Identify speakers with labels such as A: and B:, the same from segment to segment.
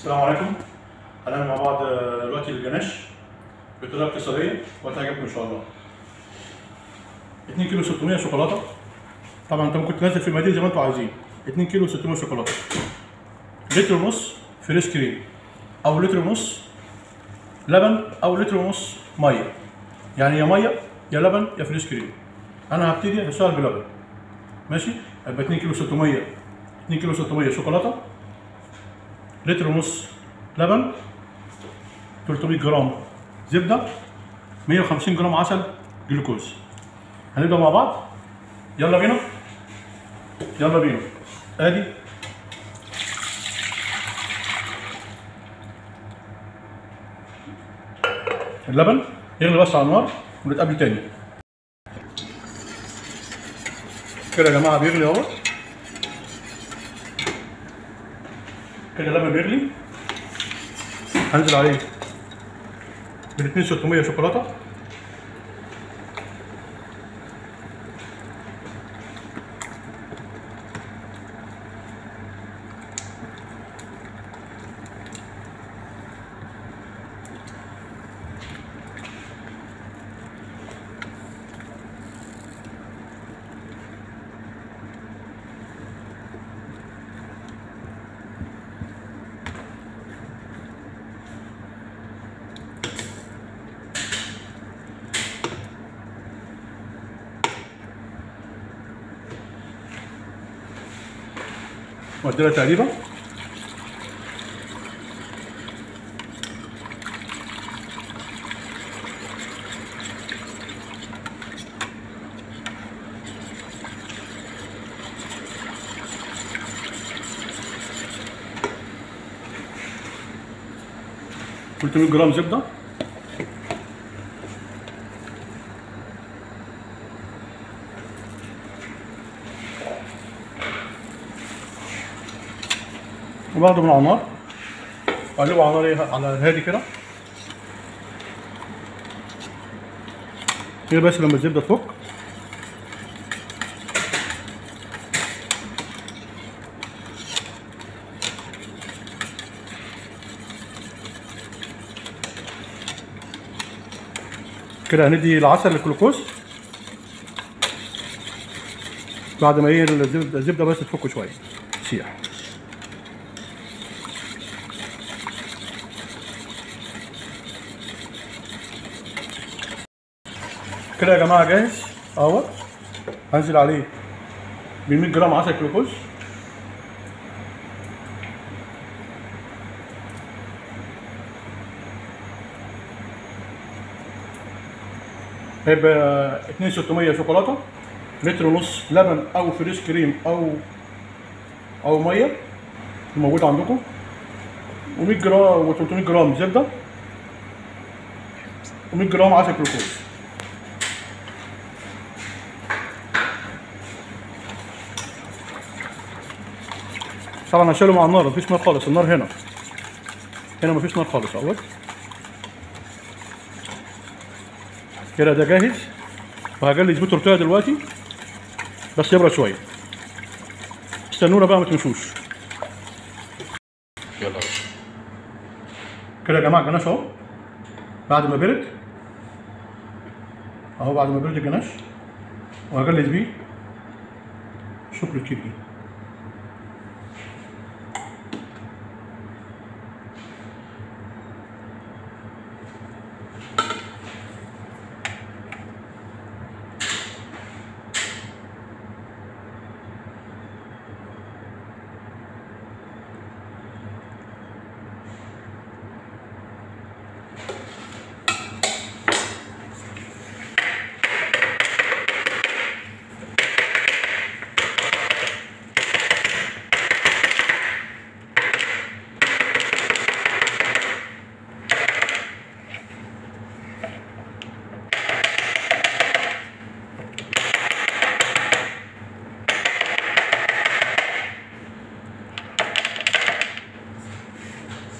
A: السلام عليكم. هنعمل مع بعض آه، دلوقتي الجناش بطريقة اقتصادية وهتعجبكم إن شاء الله. 2 كيلو 600 شوكولاتة. طبعا أنت ممكن تنزل في المقادير زي ما أنتوا عايزين 2 كيلو 600 شوكولاتة. لتر ونص فريش كريم. أو لتر ونص لبن أو لتر ونص مية. يعني يا مية يا لبن يا فريش كريم. أنا هبتدي اشتغل بلبن. ماشي؟ يبقى 2 كيلو 600 2 كيلو 600 شوكولاتة. لتر ونص لبن 300 جرام زبدة 150 جرام عسل جلوكوز. هنبدأ مع بعض. يلا بينا. يلا بينا. أدي. اللبن يغلي بس على النار ونتقابل تاني. كده يا جماعة بيغلي أهو. كده اللبن بيغلي هنزل عليه. بال 2600 شوكولاتة. وادي لها تقريبا. تلتمية جرام زبدة. وباخده من على النار اقلبه على نار؟ على الهادي كده. كده بس لما الزبدة تفك. كده هندي العسل الجلوكوز بعد ما إيه الزبده بس تفك شوية. تسيح كده يا جماعة جاهز؟ أهو. هنزل عليه. ب 100 جرام عسل جلوكوز هيبقى 2600 شوكولاتة لتر ونص لبن أو fresh cream أو أو مية. موجود عندكم. و100 جرام و300 جرام زبدة. و100 جرام عسل جلوكوز طبعا هشيله مع النار مفيش نار خالص النار هنا. هنا مفيش نار خالص أهوت. كده ده جاهز. وهجلي بيه تورتيه دلوقتي بس يبرد شوية. استنونا بقى ما تمشوش.
B: يلا.
A: كده يا جماعة الجناش أهو. بعد ما برد أهو بعد ما برد الجناش وهجلس بيه. شكر كتير كده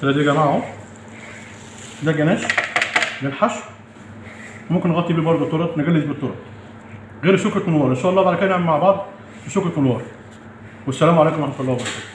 A: دي يا جماعة اهو ده جناش للحشو ممكن نغطي بيه برضه تورت نجلس بالتورت. غير الشوكة كنوار إن شاء الله بعد كده نعمل مع بعض. الشوكة كنوار والسلام عليكم ورحمة الله وبركاته.